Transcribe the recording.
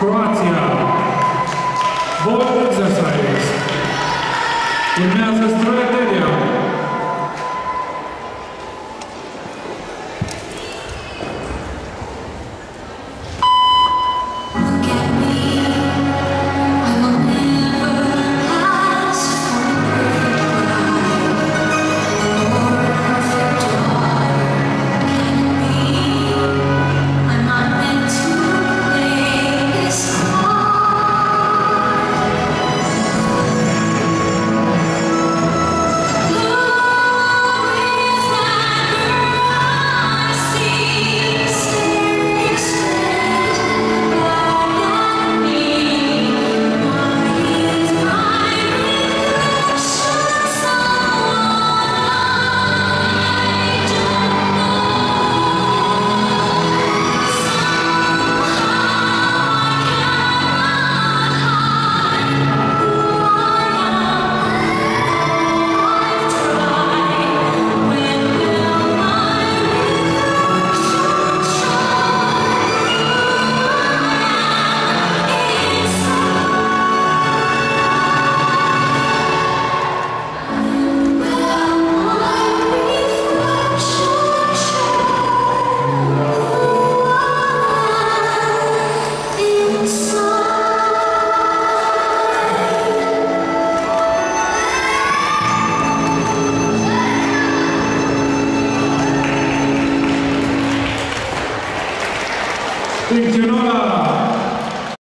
Croatia. Ball exercise. Gymnasium Strategy Seccionó